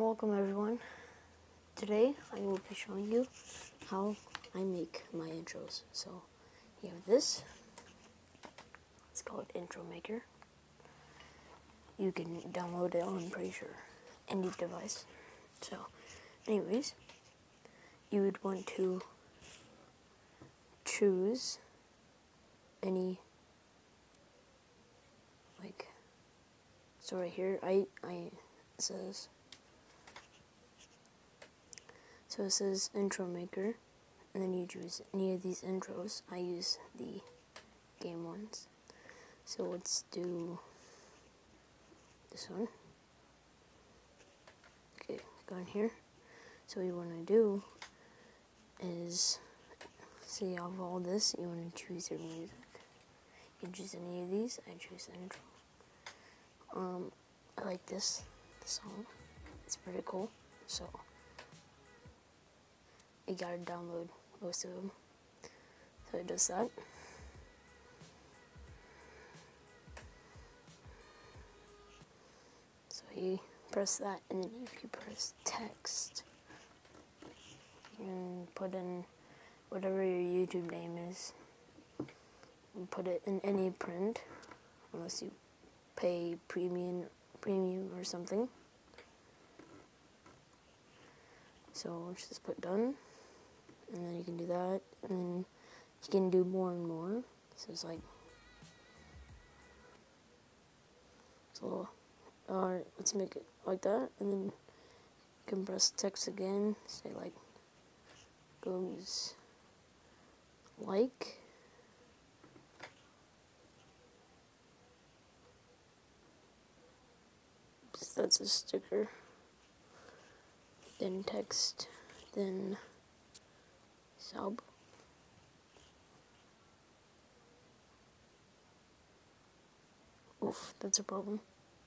Welcome everyone. Today I will be showing you how I make my intros. So you have this. It's called Intro Maker. You can download it on pretty sure any device. So anyways, you would want to choose any like so right here I I says so it says intro maker and then you choose any of these intros. I use the game ones. So let's do this one. Okay, go in here. So what you want to do is, you have all this, you want to choose your music. You can choose any of these, I choose intro. Um, I like this song, it's pretty cool, so you gotta download most of them. So it does that. So you press that, and then if you press text, you can put in whatever your YouTube name is. And put it in any print, unless you pay premium, premium or something. So just put done and then you can do that, and then you can do more and more. So it's like, so, alright, let's make it like that, and then compress text again, say like, goes like, that's a sticker, then text, then sub. Oof, that's a problem.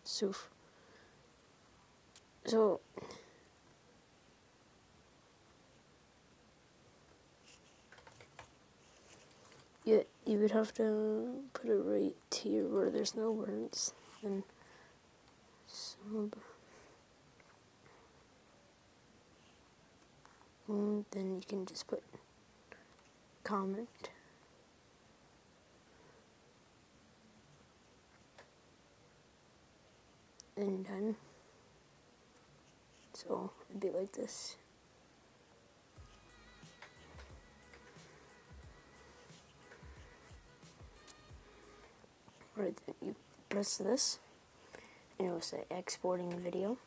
Soof. So, yeah, you would have to put it right here where there's no words, and sub. And then you can just put comment. And done. So it'd be like this. Right you press this and it will say exporting video.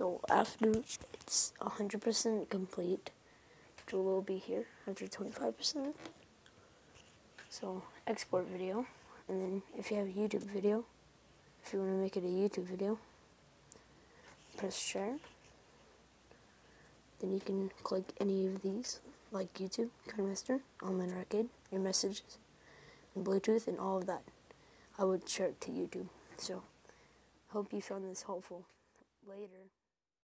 So after it's 100% complete, which will be here after 25%. So export video, and then if you have a YouTube video, if you want to make it a YouTube video, press share. Then you can click any of these, like YouTube, KineMaster, Online Arcade, your messages, and Bluetooth, and all of that. I would share it to YouTube. So, hope you found this helpful. Later.